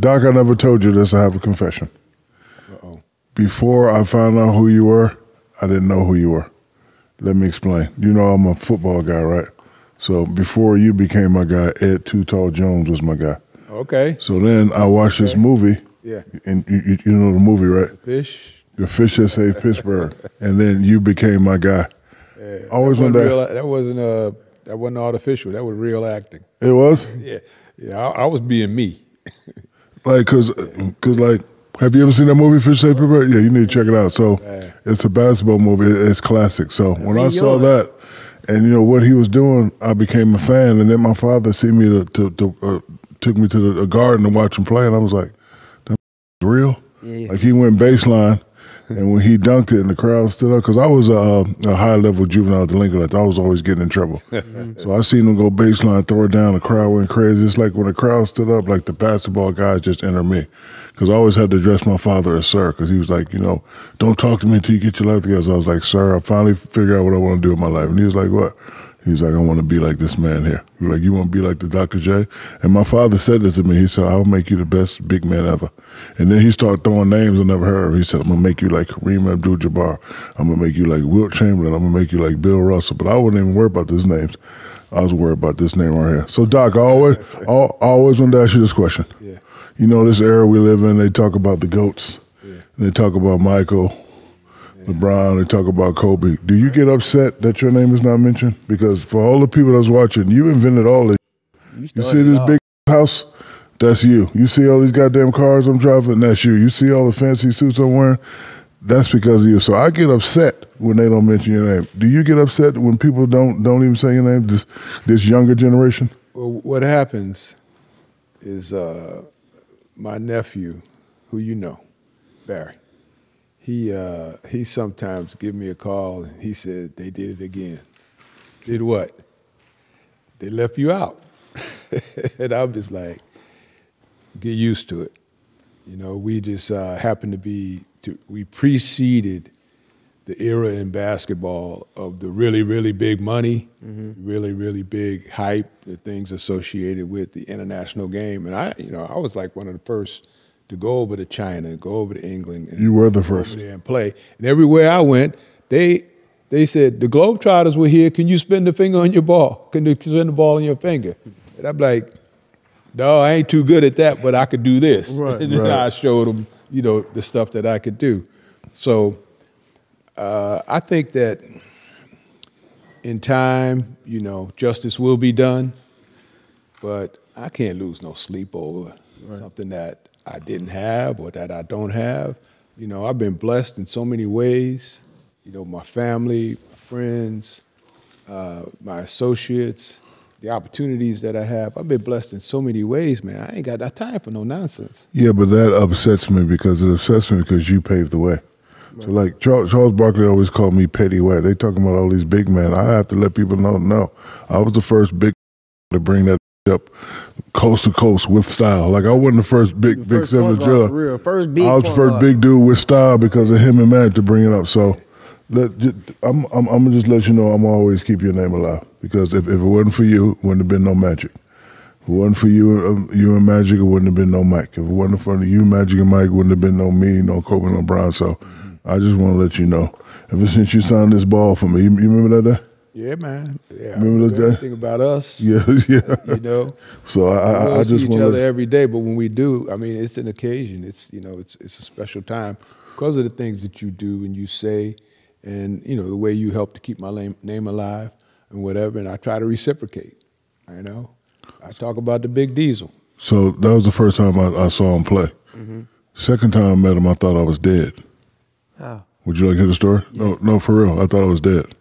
Doc, I never told you this. I have a confession. Uh-oh. Before I found out who you were, I didn't know who you were. Let me explain. You know I'm a football guy, right? So before you became my guy, Ed Too Tall Jones was my guy. Okay. So then I watched this movie, Yeah. and you, you, you know the movie, right? The Fish. The Fish That Saved Pittsburgh, and then you became my guy. Yeah, Always that that real, that wasn't uh that wasn't artificial. That was real acting. it was Yeah. Yeah. I, I was being me. like cause, cause like have you ever seen that movie Fish Saved Pittsburgh? Yeah, you need to check it out. So Yeah. it's a basketball movie. It's classic. So when I saw that, and you know what he was doing, I became a fan. And then my father see me to, to, to uh, took me to the, garden to watch him play, and I was like, "That real." Yeah. Like he went baseline, and when he dunked it, and the crowd stood up, because I was a, a high level juvenile delinquent, I was always getting in trouble. Mm-hmm. so I seen him go baseline, throw it down, the crowd went crazy. It's like when the crowd stood up, like the basketball guys just enter me, because I always had to address my father as sir, because he was like, you know, don't talk to me until you get your life together. So I was like, sir, I finally figured out what I want to do in my life, and he was like, what? He's like, I want to be like this man here. He like, you want to be like the Dr. J? And my father said this to me. He said, I'll make you the best big man ever. And then he started throwing names I never heard of. He said, I'm going to make you like Kareem Abdul-Jabbar. I'm going to make you like Wilt Chamberlain. I'm going to make you like Bill Russell. But I wasn't even worried about those names. I was worried about this name right here. So, Doc, I always, I always wanted to ask you this question. Yeah. You know, this era we live in, they talk about the GOATs. Yeah. They talk about Michael, LeBron, they talk about Kobe. Do you get upset that your name is not mentioned? Because for all the people that's watching, you invented all this. You see this big house? That's you. You see all these goddamn cars I'm driving? That's you. You see all the fancy suits I'm wearing? That's because of you. So I get upset when they don't mention your name. Do you get upset when people don't don't even say your name? This this younger generation? Well, what happens is uh, my nephew, who you know, Barry. He uh, he sometimes give me a call and he said they did it again. Did what? They left you out, and I'm just like, get used to it. You know, we just uh, happened to be to, we preceded the era in basketball of the really, really big money, really, really big hype, the things associated with the international game. And I, you know, I was like one of the first to go over to China, go over to England. And You were the first. there and play. And everywhere I went, they they said the Globetrotters were here. Can you spin the finger on your ball? Can you spin the ball on your finger? And I'm like, no, I ain't too good at that, but I could do this. Right. and then Right. I showed them, you know, the stuff that I could do. So uh, I think that in time, you know, justice will be done, but I can't lose no sleep over something that I didn't have or that I don't have. You know, I've been blessed in so many ways. You know, my family, my friends, uh, my associates, the opportunities that I have. I've been blessed in so many ways, man. I ain't got that time for no nonsense. Yeah, but that upsets me because it upsets me because you paved the way. So like Charles, Charles Barkley always called me Petty White. They talking about all these big men. I have to let people know. No, I was the first big to bring that up coast to coast with style. Like I wasn't the first big big First seven real. First big I was the first guard. big dude with style because of him and Magic to bring it up. So let, I'm, I'm, I'm gonna just let you know I'm always keep your name alive because if, if it wasn't for you, wouldn't have been no Magic. If it wasn't for you, um, you and Magic, it wouldn't have been no Mike. If it wasn't for you, Magic, and Mike, wouldn't have been no me, no Kobe, no Bron. So I just want to let you know. Ever since you signed this ball for me, you, you remember that day? Yeah, man. Yeah, Remember those days? everything about us. Yeah, yeah. You know. So I, we I, don't see just each want other to. every day, but when we do, I mean, it's an occasion. It's you know, it's it's a special time because of the things that you do and you say, and you know the way you help to keep my name, name alive and whatever. And I try to reciprocate. You know, I talk about the big diesel. So that was the first time I, I saw him play. Mm-hmm. Second time I met him, I thought I was dead. Oh. Would you like to hear the story? No, no, for real. I thought I was dead.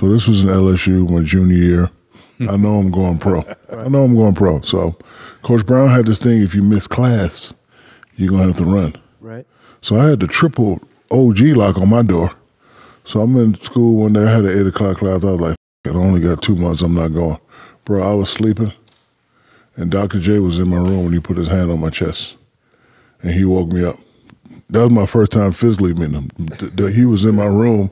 So this was in LSU, my junior year. I know I'm going pro. I know I'm going pro. So Coach Brown had this thing: if you miss class, you're gonna have to run. Right. So I had the triple OG lock on my door. So I'm in school one day. I had an eight o'clock class. I was like, I only got two months. I'm not going, bro. I was sleeping, and Dr. J was in my room when he put his hand on my chest, and he woke me up. That was my first time physically meeting him. He was in my room,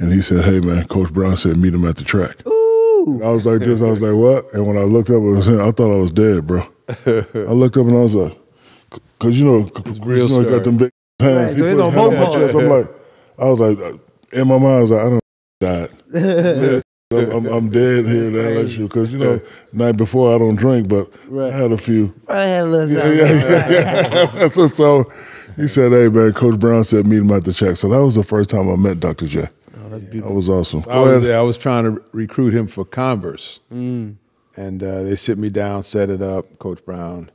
and he said, "Hey man, Coach Brown said meet him at the track." Ooh. I was like this. I was like, "What?" And when I looked up, it was him. I thought I was dead, bro. I looked up and I was like, Cause you know, c- It's real you know, he got them big hands. Right, so he it's put his hand on my chest. I'm like, I was like, uh, in my mind, I was like, I don't died. I'm, I'm, I'm dead here in LSU because you know, night before I don't drink, but Right. I had a few. Probably had a little Yeah, something. yeah, yeah. so, so he said, "Hey man, Coach Brown said meet him at the check." So that was the first time I met Dr. J. Oh, that's That beautiful. was awesome. I was there. I was trying to recruit him for Converse, and uh, they sit me down, set it up. Coach Brown,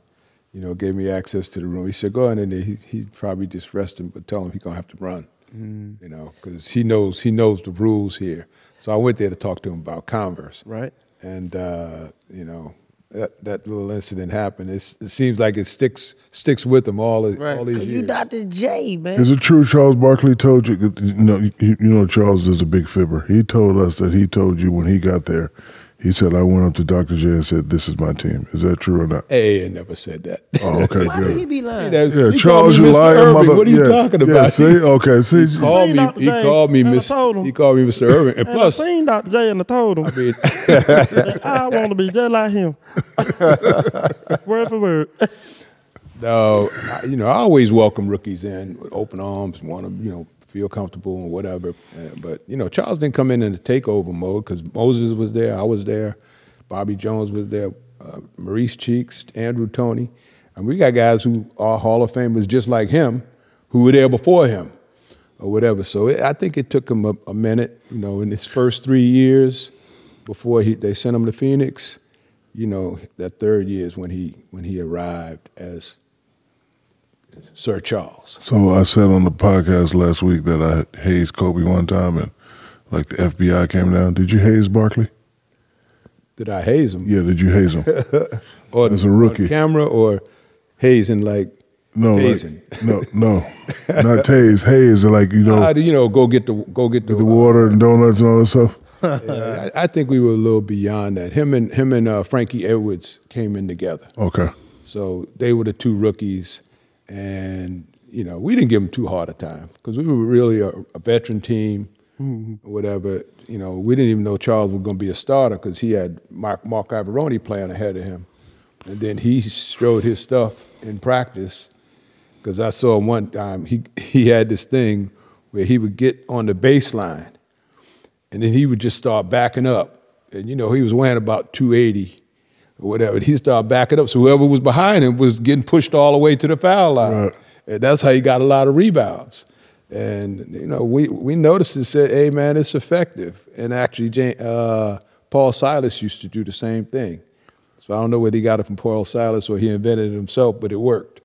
you know, gave me access to the room. He said, "Go in there." He he probably just rest him, but tell him he's gonna have to run, you know, because he knows he knows the rules here. So I went there to talk to him about Converse, Right. and uh, you know. That, that little incident happened. It's, it seems like it sticks sticks with him all, Right. all these 'Cause years. you Dr. J, man. Is it true Charles Barkley told you? You know, you, you know Charles is a big fibber. He told us that he told you when he got there. He said, "I went up to Dr. J and said, this is my team.' Is that true or not?" Hey, I never said that. Oh, okay, Why would he be lying? He- Yeah, he Charles, you Mr. lying Erving. mother. What are you yeah, talking Yeah, about? see, okay, see, He called me. Dr. He J, called me and I Miss. told him. He called me Mr. Erving. And And plus, I seen Dr. J and I told him, I mean, I want to be just like him. word for word. no, I- you know, I always welcome rookies in with open arms, want them, you know, feel comfortable and whatever. Uh, but you know, Charles didn't come in in the takeover mode because Moses was there, I was there, Bobby Jones was there, uh, Maurice Cheeks, Andrew Toney, and we got guys who are Hall of Famers just like him, who were there before him. or whatever. So it, I think it took him a, a minute, you know, in his first three years before he, they sent him to Phoenix. You know, that third year is when he when he arrived as Sir Charles. So I said on the podcast last week that I hazed Kobe one time, and like the FBI came down. Did you haze Barkley? Did I haze him? Yeah, did you haze him? Or As a rookie. on camera or hazing like No, like, no, no, not tase. Haze, like you know, Uh, you know, go get the go get the, the water and donuts and all that stuff. Yeah, I, I think we were a little beyond that. Him and him and uh, Frankie Edwards came in together. Okay, So they were the two rookies, and you know we didn't give them too hard a time because we were really a, a veteran team, or whatever. You know, we didn't even know Charles was going to be a starter because he had Mark, Mark Iavaroni playing ahead of him, and then he showed his stuff in practice. Because I saw him one time, he he had this thing where he would get on the baseline, and then he would just start backing up, and you know he was weighing about two eighty or whatever. He started backing up, so whoever was behind him was getting pushed all the way to the foul line, Right. and that's how he got a lot of rebounds. And you know, we we noticed and said, "Hey, man, it's effective." And actually, uh, Paul Silas used to do the same thing. So I don't know whether he got it from Paul Silas or he invented it himself, but it worked.